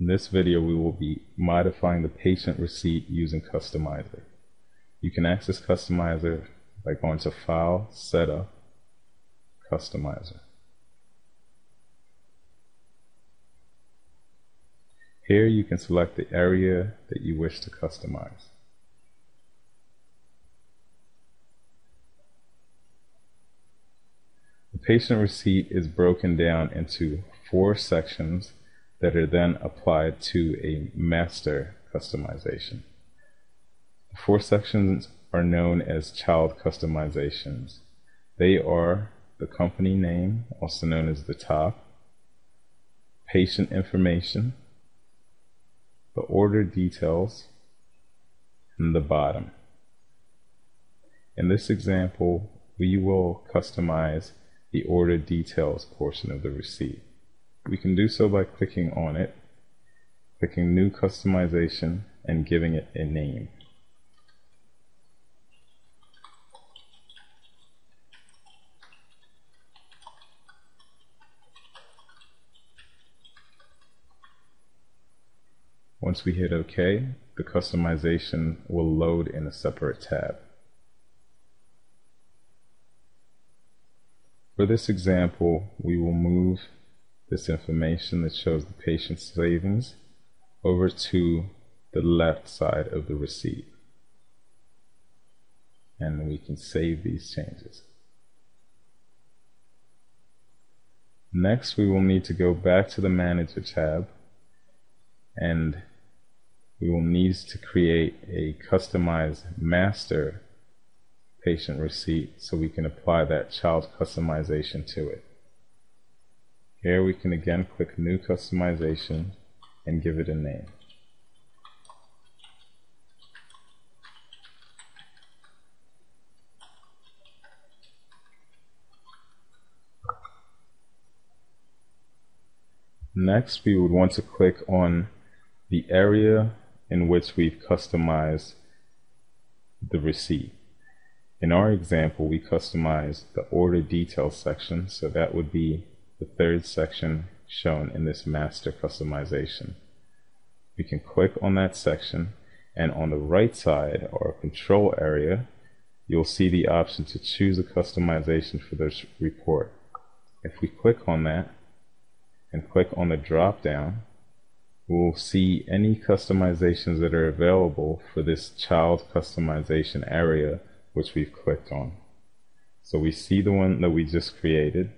In this video we will be modifying the patient receipt using Customizer. You can access Customizer by going to File, Setup, Customizer. Here you can select the area that you wish to customize. The patient receipt is broken down into four sections that are then applied to a master customization. The four sections are known as child customizations. They are the company name, also known as the top, patient information, the order details, and the bottom. In this example, we will customize the order details portion of the receipt. We can do so by clicking on it, clicking New Customization, and giving it a name. Once we hit OK, the customization will load in a separate tab. For this example, we will move this information that shows the patient's savings over to the left side of the receipt. And we can save these changes. Next, we will need to go back to the Manager tab and we will need to create a customized master patient receipt so we can apply that child customization to it. Here we can again click new customization and give it a name. Next we would want to click on the area in which we've customized the receipt. In our example, we customized the order details section, so that would be the third section shown in this master customization. We can click on that section and on the right side or control area you'll see the option to choose a customization for this report. If we click on that and click on the drop down we'll see any customizations that are available for this child customization area which we've clicked on. So we see the one that we just created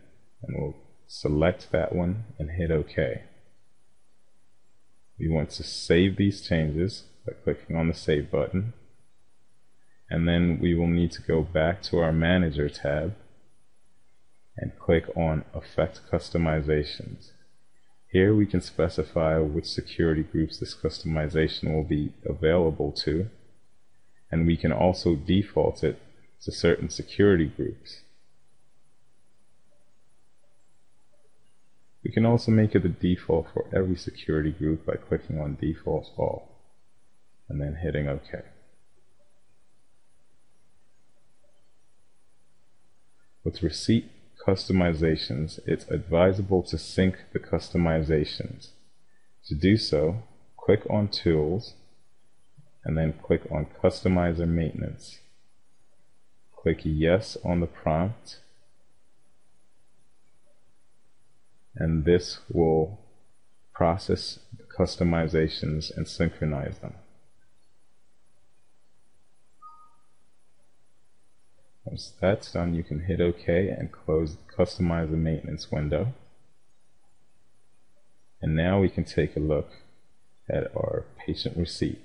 and we'll select that one and hit OK. We want to save these changes by clicking on the Save button and then we will need to go back to our Manager tab and click on Affect Customizations. Here we can specify which security groups this customization will be available to, and we can also default it to certain security groups. We can also make it the default for every security group by clicking on Default All and then hitting OK. With receipt customizations, it's advisable to sync the customizations. To do so, click on Tools and then click on Customizer Maintenance. Click Yes on the prompt and this will process the customizations and synchronize them. Once that's done, you can hit OK and close the Customizer Maintenance window. And now we can take a look at our patient receipt.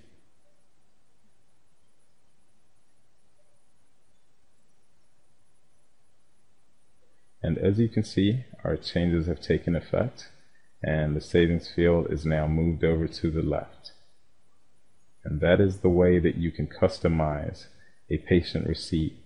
And as you can see, our changes have taken effect and the savings field is now moved over to the left. And that is the way that you can customize a patient receipt